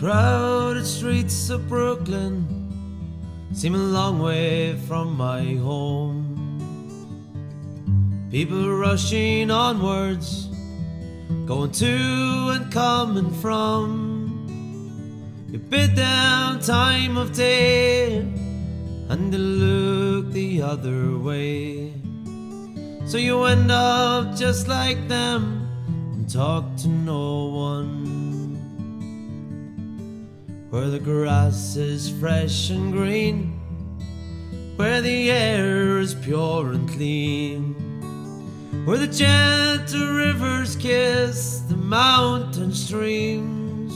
crowded streets of Brooklyn seem a long way from my home. People rushing onwards, going to and coming from. You bid them time of day and they look the other way. So you end up just like them and talk to no one. Where the grass is fresh and green, where the air is pure and clean, where the gentle rivers kiss the mountain streams.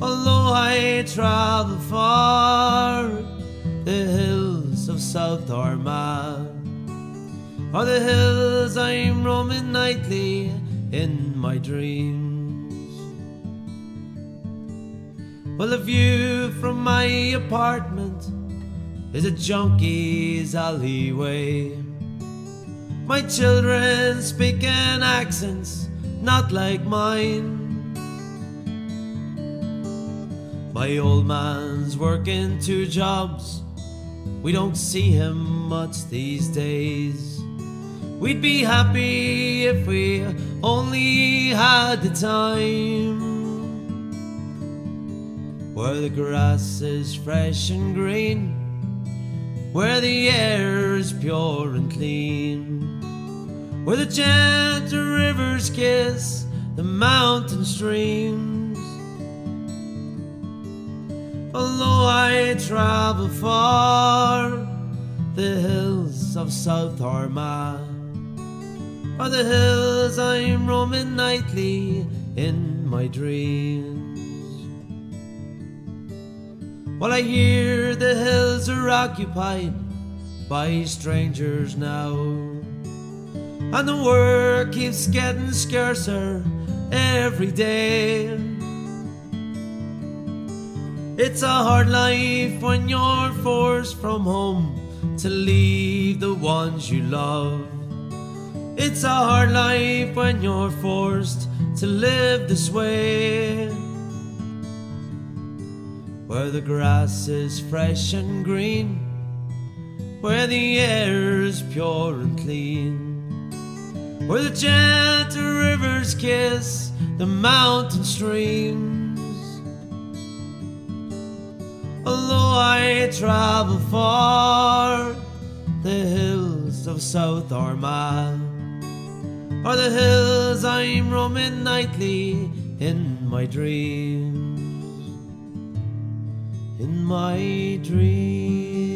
Although I travel far, the hills of South Armagh are the hills I'm roaming nightly in my dreams. Well, the view from my apartment is a junkie's alleyway. My children speak in accents not like mine. My old man's working two jobs. We don't see him much these days. We'd be happy if we only had the time. Where the grass is fresh and green, where the air is pure and clean, where the gentle rivers kiss the mountain streams. Oh, Although I travel far, the hills of South Armagh are the hills I'm roaming nightly in my dreams. While I hear the hills are occupied by strangers now, and the work keeps getting scarcer every day. It's a hard life when you're forced from home to leave the ones you love. It's a hard life when you're forced to live this way. Where the grass is fresh and green, where the air is pure and clean, where the gentle rivers kiss the mountain streams. Although I travel far, the hills of South Armagh are the hills I'm roaming nightly in my dreams. In my dreams.